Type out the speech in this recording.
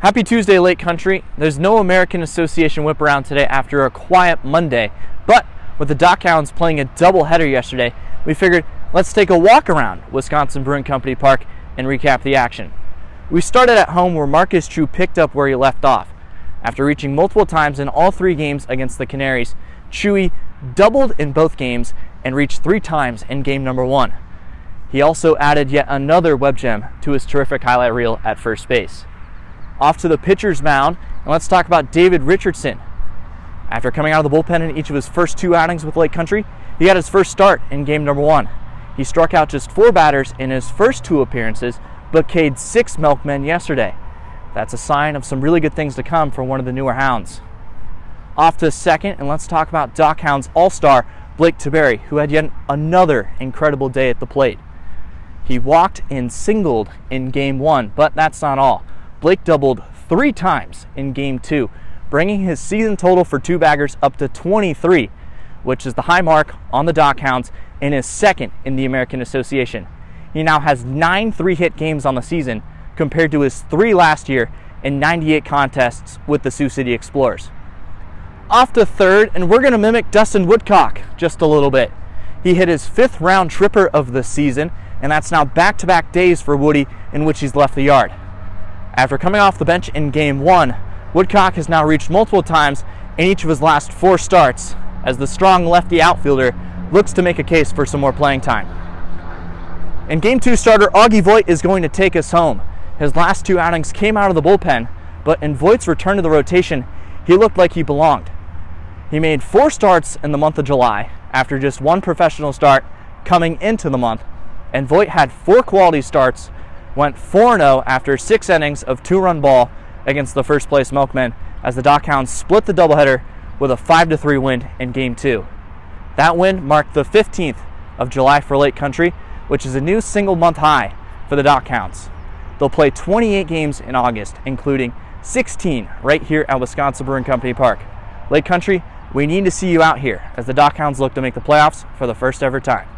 Happy Tuesday, Lake Country. There's no American Association whip around today after a quiet Monday, but with the Dockhounds playing a doubleheader yesterday, we figured let's take a walk around Wisconsin Brewing Company Park and recap the action. We started at home where Marcus Chiu picked up where he left off. After reaching multiple times in all three games against the Canaries, Chewy doubled in both games and reached three times in game number one. He also added yet another web gem to his terrific highlight reel at first base. Off to the pitcher's mound, and let's talk about David Richardson. After coming out of the bullpen in each of his first two outings with Lake Country, he got his first start in game number one. He struck out just four batters in his first two appearances, but K'd six milkmen yesterday. That's a sign of some really good things to come for one of the newer hounds. Off to second, and let's talk about Dockhounds All Star Blake Tiberi, who had yet another incredible day at the plate. He walked and singled in game one, but that's not all. Blake doubled three times in game two, bringing his season total for two baggers up to 23, which is the high mark on the Dockhounds and is second in the American Association. He now has nine three hit games on the season compared to his three last year in 98 contests with the Sioux City Explorers. Off to third, and we're going to mimic Dustin Woodcock just a little bit. He hit his fifth round tripper of the season, and that's now back to back days for Woody in which he's left the yard. After coming off the bench in game one, Woodcock has now reached multiple times in each of his last four starts as the strong lefty outfielder looks to make a case for some more playing time. In game two starter, Augie Voigt is going to take us home. His last two outings came out of the bullpen, but in Voigt's return to the rotation, he looked like he belonged. He made four starts in the month of July after just one professional start coming into the month, and Voigt had four quality starts, went 4 0 after six innings of two run ball against the first place Milkmen as the Dockhounds split the doubleheader with a 5 3 win in game two. That win marked the 15th of July for Lake Country which is a new single month high for the Dockhounds. They'll play 28 games in August, including 16 right here at Wisconsin Brewing Company Park. Lake Country, we need to see you out here as the Dockhounds look to make the playoffs for the first ever time.